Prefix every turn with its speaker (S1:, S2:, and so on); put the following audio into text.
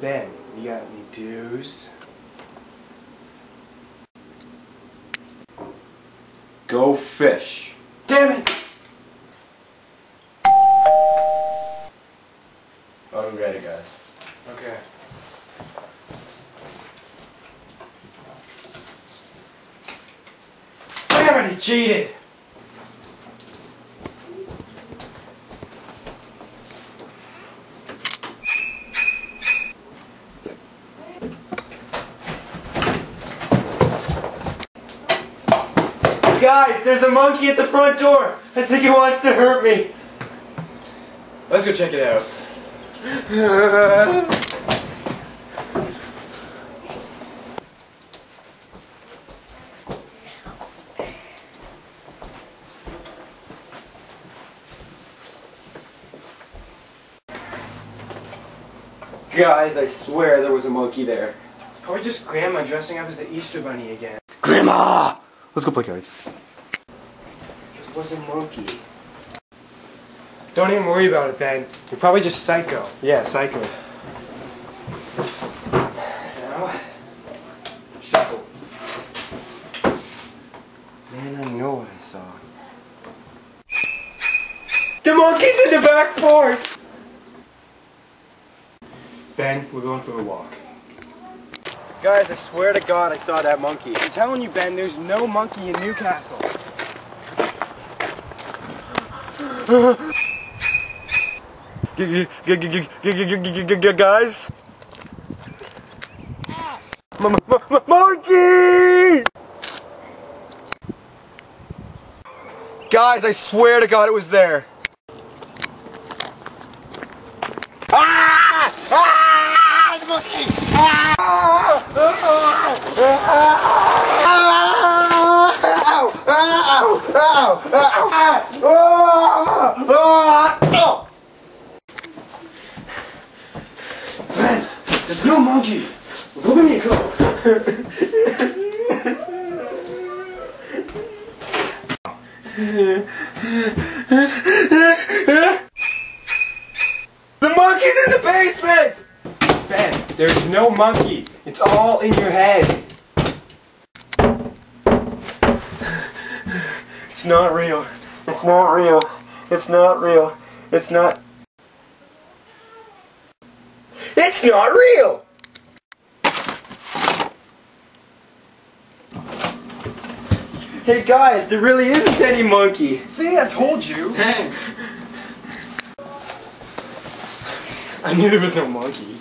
S1: Ben, you got any dues?
S2: Go fish.
S1: Damn it!
S2: Oh, we ready, guys.
S1: Okay. Damn it, he cheated! Guys, there's a monkey at the front door. I think he wants to hurt me.
S2: Let's go check it out.
S1: Guys, I swear there was a monkey there. It's probably just Grandma dressing up as the Easter Bunny again.
S2: Grandma! Let's go play cards.
S1: It was a monkey. Don't even worry about it, Ben. You're probably just psycho. Yeah, psycho. Now, shuffle. Man, I know what I saw. The monkey's in the back porch! Ben, we're going for a walk. Guys, I swear to God I saw that monkey. I'm telling you, Ben, there's no monkey in Newcastle.
S2: Guys? Monkey! Guys, I swear to God it was there. Ah! Ah! Monkey! Ah! Ow! Ow! Ow! Ow! Ah! Ah!
S1: Ben, there's no monkey. Go get me coat.
S2: The monkey's in the basement!
S1: Ben, there's no monkey. It's all in your head. It's not real. It's not real. It's not real. It's not. It's not real! Hey guys, there really isn't any monkey.
S3: See, I told you.
S1: Thanks. I knew there was no monkey.